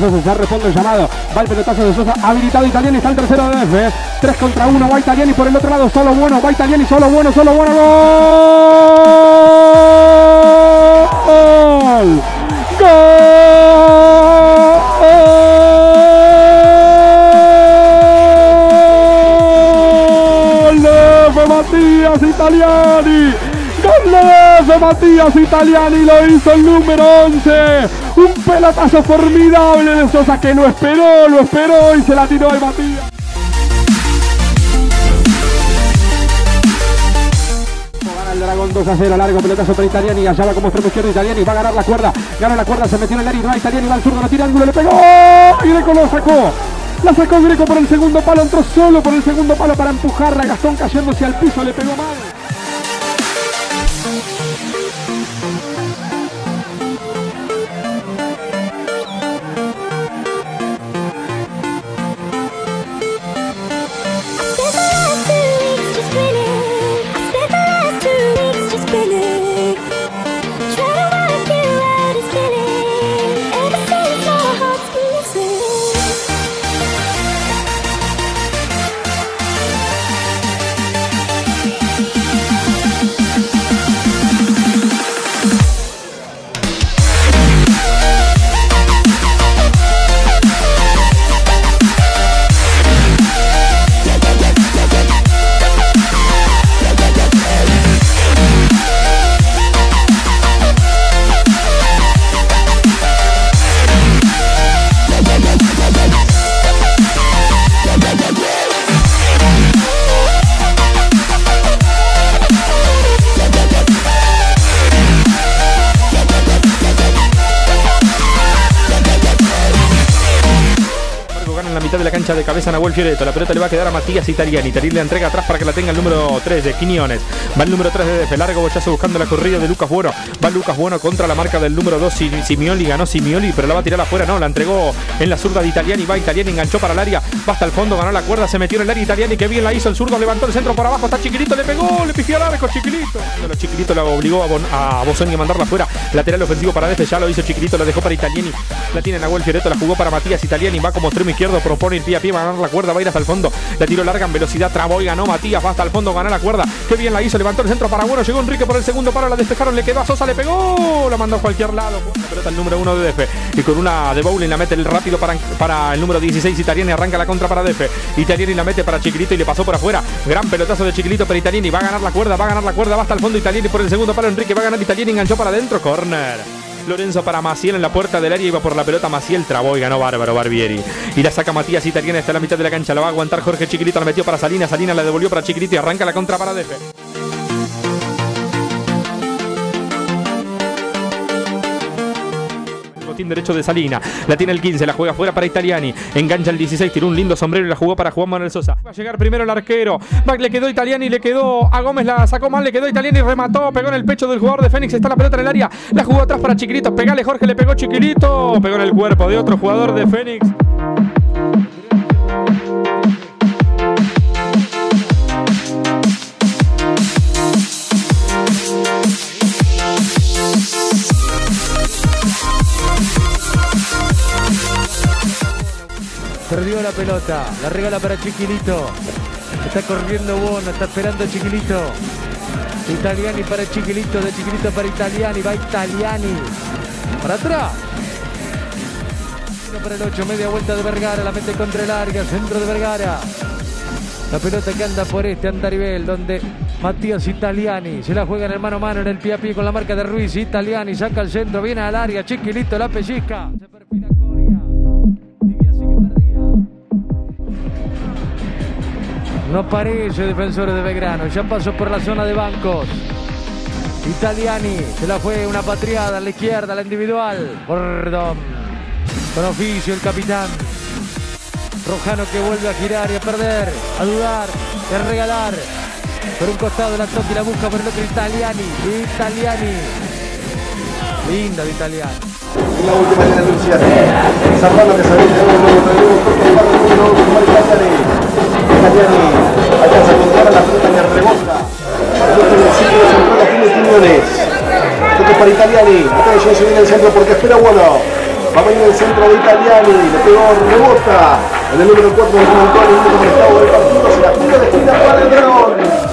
Sosa, ya responde el llamado. Va el pelotazo de Sosa, habilitado Italiani, está el tercero de F. 3 contra 1, va Italiani por el otro lado, solo bueno, va Italiani, solo bueno, solo bueno, gol. ¡Gol! de Matías Italiani. Gol de Matías Italiani lo hizo el número 11. Un pelotazo formidable de Sosa que lo esperó, lo esperó y se la tiró de Matías. Gana el Dragón 2 a 0, largo pelotazo para Italiani, allá va como extremo izquierdo Italiani, va a ganar la cuerda, gana la cuerda, se metió en el área y va Italiani, va al zurdo, lo tira ángulo, le pegó y Greco lo sacó. La sacó Greco por el segundo palo, entró solo por el segundo palo para empujarla, Gastón cayéndose al piso, le pegó mal. La mitad de la cancha de cabeza Nahuel Fioreto. La pelota le va a quedar a Matías Italiani. Italiani le entrega atrás para que la tenga el número 3 de Quiñones. Va el número 3 de Defe. Largo bochazo buscando la corrida de Lucas Bueno. Va Lucas Bueno contra la marca del número 2. Simioli ganó Simioli, pero la va a tirar afuera. No, la entregó en la zurda de Italiani. Va Italiani, enganchó para el área. Va hasta el fondo, ganó la cuerda, se metió en el área Italiani. Que bien la hizo el zurdo. Levantó el centro por abajo. Está Chiquilito, le pegó, le pifió al arco. Chiquilito. Pero Chiquilito la obligó a, bon, a Bosoni a mandarla afuera. Lateral ofensivo para Defe. Ya lo hizo Chiquilito, la dejó para Italiani. La tiene Nahuel Fioreto, la jugó para Matías Italiani. Va como extremo izquierdo, propone el pie a pie, va a ganar la cuerda, va a ir hasta el fondo. La tiro larga en velocidad, trabó y ganó Matías, va hasta el fondo, gana la cuerda. Qué bien la hizo, levantó el centro para bueno, llegó Enrique por el segundo paro, la despejaron, le quedó a Sosa, le pegó, la mandó a cualquier lado. La pelota el número uno de Defe. Y con una de bowling la mete el rápido para, para el número 16, Italiani arranca la contra para Defe. Italiani la mete para Chiquilito y le pasó por afuera. Gran pelotazo de Chiquilito para Italiani, va a ganar la cuerda, va a ganar la cuerda, va hasta el fondo Italiani por el segundo paro, Enrique va a ganar Italiani, enganchó para adentro, corner. Lorenzo para Maciel en la puerta del área. Iba por la pelota Maciel, trabó y ganó Bárbaro Barbieri. Y la saca Matías Italiana hasta la mitad de la cancha. La va a aguantar Jorge Chiquilito. La metió para Salina. Salina la devolvió para Chiquilito y arranca la contra para Defe. Botín derecho de Salina. La tiene el 15, la juega fuera para Italiani. Engancha el 16, tiró un lindo sombrero y la jugó para Juan Manuel Sosa. Va a llegar primero el arquero. Va, le quedó Italiani, le quedó a Gómez, la sacó mal, le quedó Italiani, remató, pegó en el pecho del jugador de Fénix. Está la pelota en el área. La jugó atrás para Chiquilito. Pegale Jorge, le pegó Chiquilito. Pegó en el cuerpo de otro jugador de Fénix. Pelota, la regala para Chiquilito. Está corriendo Bono, está esperando Chiquilito. Italiani para Chiquilito, de Chiquilito para Italiani, va Italiani. Para atrás. Para el 8, media vuelta de Vergara, la mete contra el área, centro de Vergara. La pelota que anda por este andarivel, donde Matías Italiani se la juega en el mano a mano, en el pie a pie con la marca de Ruiz. Italiani saca el centro, viene al área, Chiquilito la pellizca. No aparece defensores de Belgrano, ya pasó por la zona de bancos. Italiani se la fue una patriada a la izquierda, la individual. Gordon. Con oficio el capitán. Rojano que vuelve a girar y a perder, a dudar, a regalar. Por un costado la toca y la busca por el otro Italiani. Italiani. Linda de Italiani. La última de Luciani. Zapata que salió bueno. Va a venir el centro de Italiani. Le pegó rebota. En el número 4 del Montón, el único del partido. Se la tira de esquina para el dragón.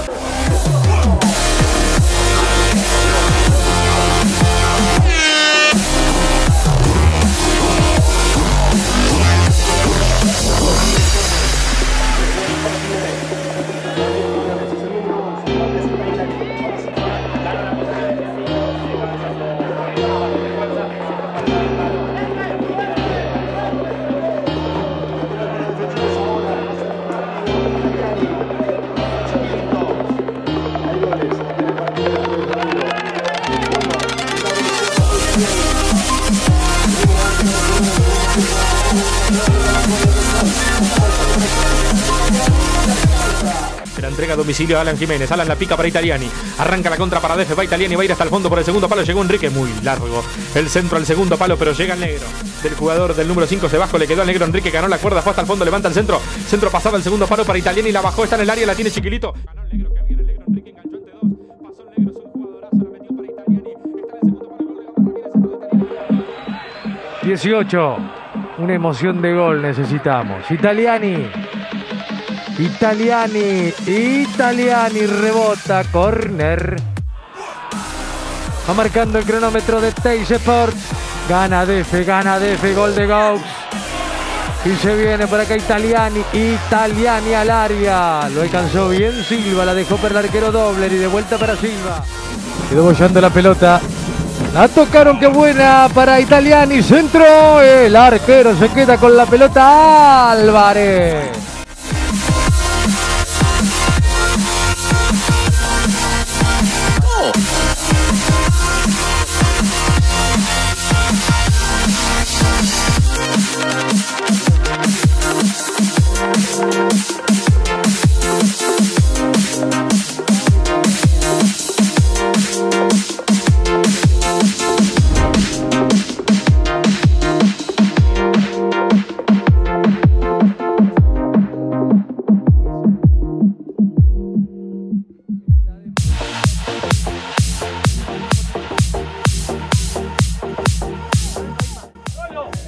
A domicilio Alan Jiménez. Alan la pica para Italiani. Arranca la contra para Defe. Va Italiani. Va a ir hasta el fondo por el segundo palo. Llegó Enrique. Muy largo. El centro al segundo palo. Pero llega el negro. Del jugador del número 5 se bajó. Le quedó al negro. Enrique ganó la cuerda. Fue hasta el fondo. Levanta el centro. Centro pasado el segundo palo para Italiani. La bajó. Está en el área. La tiene chiquilito. Ganó el negro. 18. Una emoción de gol necesitamos. Italiani. Italiani. Italiani rebota. Corner. Va marcando el cronómetro de Teis Sport. Gana Defe, gana Defe. Gol de Gaux. Y se viene por acá Italiani. Italiani al área. Lo alcanzó bien Silva. La dejó para el arquero Dobler. Y de vuelta para Silva. Quedó bollando la pelota. La tocaron, qué buena para Italiani. Centro. El arquero se queda con la pelota. Álvarez.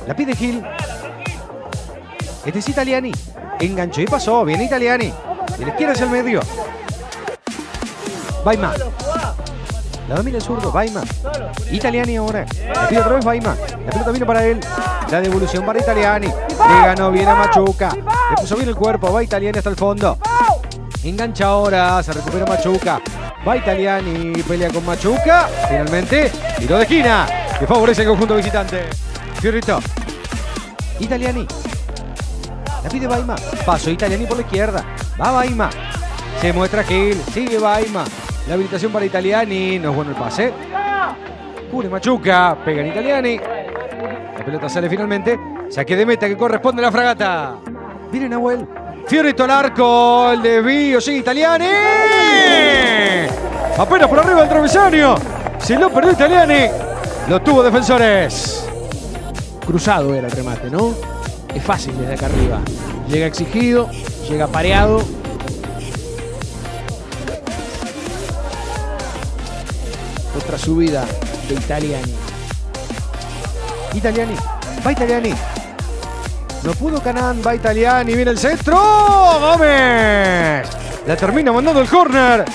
La pide Gil. Este es Italiani. Enganchó y pasó. Viene Italiani. De la izquierda hacia el medio. Baima. La domina el zurdo. Baima. Italiani ahora. Le pide otra vez Baima. La pelota vino para él. La devolución para Italiani. Le ganó bien a Machuca. Le puso bien el cuerpo. Va Italiani hasta el fondo. Engancha ahora. Se recupera Machuca. Va Italiani. Pelea con Machuca. Finalmente. Tiro de esquina. Que favorece el conjunto visitante. Fiorito. Italiani. La pide Baima. Paso Italiani por la izquierda. Va Baima. Se muestra Gil. Sigue Baima. La habilitación para Italiani. No es bueno el pase. Cubre Machuca. Pega en Italiani. La pelota sale finalmente. Saque de meta que corresponde a la fragata. Viene Nahuel. Fiorito al arco. El desvío. Sigue Italiani. Apenas por arriba del travesaño. Se lo perdió Italiani. Lo tuvo defensores. Cruzado era el remate, ¿no? Es fácil desde acá arriba. Llega exigido, llega pareado. Otra subida de Italiani. Italiani. Va Italiani. No pudo Canán. Va Italiani. Viene el centro. Gómez. La termina mandando el córner.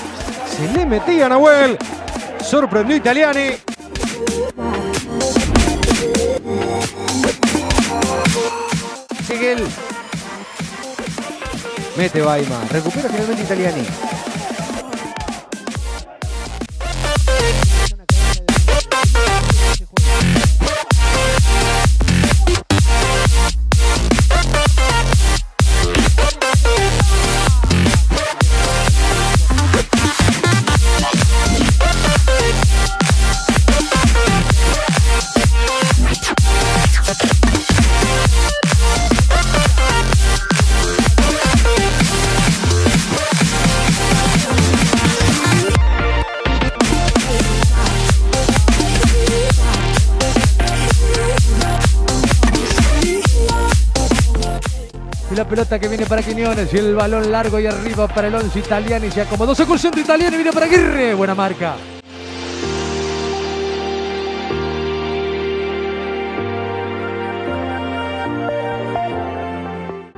Se le metía Nahuel. Sorprendió Italiani. Mete Baima. Recupera finalmente Italiani. pelota que viene para Quiñones y el balón largo y arriba para el 11 italiano y se acomodó. Sacó el centro italiano y viene para Aguirre. Buena marca.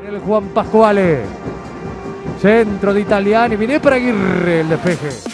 El Juan Pascuale. Centro de italiano y viene para Aguirre el despeje.